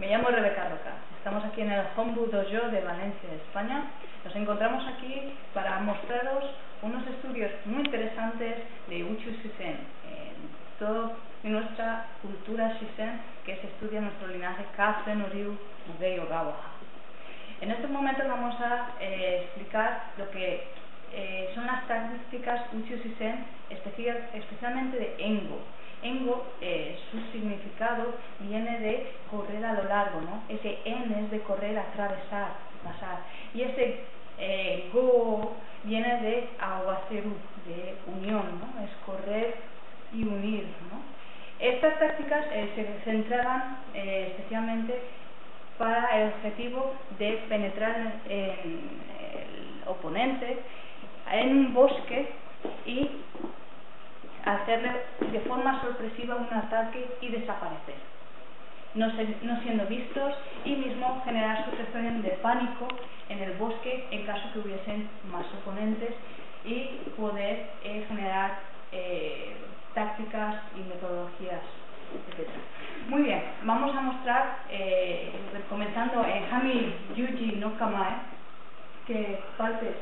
Me llamo Rebeca Roca. Estamos aquí en el Hombu Dojo de Valencia, España. Nos encontramos aquí para mostraros unos estudios muy interesantes de Uchu Shisen, en toda nuestra cultura Shisen que se estudia en nuestro linaje Kase Noryu Mugei Ogawa. En estos momentos vamos a eh, explicar lo que eh, son las tácticas Uchu Shisen, especialmente de Engo Engo, eh, su significado viene de correr a lo largo, ¿no? Ese en es de correr, atravesar, pasar. Y ese eh, go viene de aguaceru, de unión, ¿no? Es correr y unir. Estas tácticas eh, se centraban especialmente para el objetivo de penetrar en el oponente en un bosque y hacerle de forma sorpresiva un ataque y desaparecer, no, siendo vistos y mismo generar situaciones de pánico en el bosque en caso que hubiesen más oponentes y poder eh, generar eh, tácticas y metodologías, etc. Muy bien, vamos a mostrar, eh, comenzando en Hami Yuji no Kamae, que partes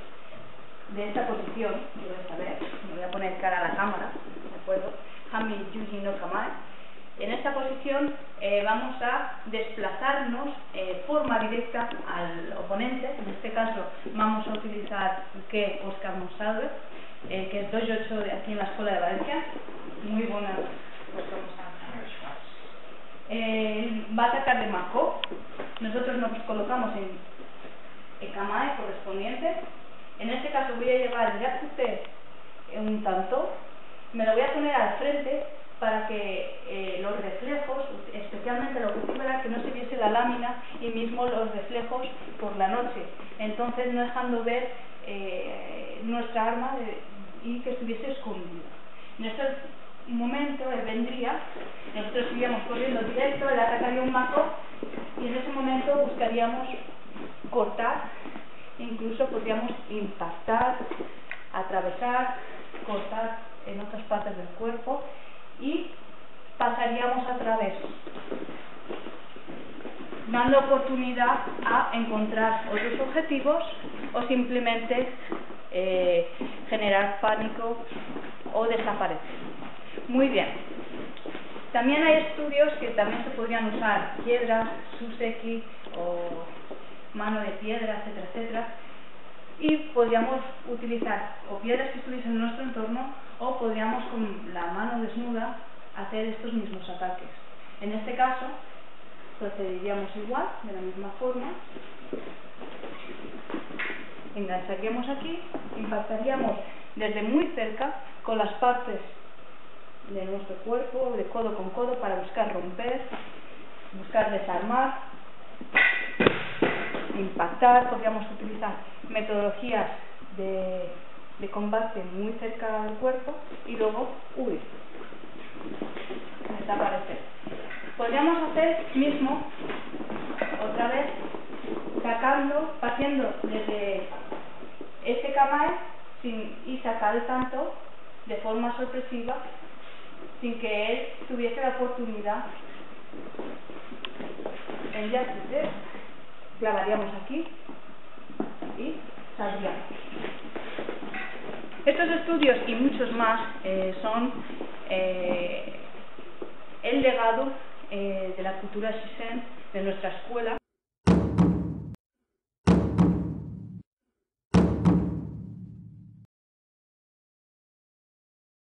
de esta posición, quiero saber, me voy a poner cara a la cámara, ¿de acuerdo? Hami Yuji no Kamae. En esta posición eh, vamos a desplazarnos eh, forma directa al oponente, en este caso vamos a utilizar que Oscar Monsalve, eh, que es 2-8 de aquí en la Escuela de Valencia, muy buena Oscar eh, va a atacar de Mako, nosotros nos colocamos en el Kamae correspondiente, en este caso voy a llevar el un tanto, me lo voy a poner al frente para que eh, los reflejos, especialmente lo que era que no se viese la lámina y mismo los reflejos por la noche, entonces no dejando ver eh, nuestra arma y que estuviese escondida. En este momento él vendría, nosotros iríamos corriendo directo, él atacaría un mazo y en ese momento buscaríamos cortar incluso podríamos impactar, atravesar, cortar partes del cuerpo y pasaríamos a través, dando oportunidad a encontrar otros objetivos o simplemente eh, generar pánico o desaparecer. Muy bien. También hay estudios que también se podrían usar piedras, suseki o mano de piedra, etcétera, etcétera. Y podríamos utilizar o piedras que estuviesen en nuestro entorno o podríamos con la mano desnuda hacer estos mismos ataques. En este caso, procederíamos igual, de la misma forma. Engancharíamos aquí, impactaríamos desde muy cerca con las partes de nuestro cuerpo, de codo con codo, para buscar romper, buscar desarmar impactar, podríamos utilizar metodologías de, combate muy cerca del cuerpo y luego huir, desaparecer. Podríamos hacer mismo, otra vez, sacando, partiendo desde este kamae sin, y sacar el tanto de forma sorpresiva sin que él tuviese la oportunidad en ya clavaríamos aquí y saldríamos. Estos estudios y muchos más eh, son eh, el legado eh, de la cultura Shisen de nuestra escuela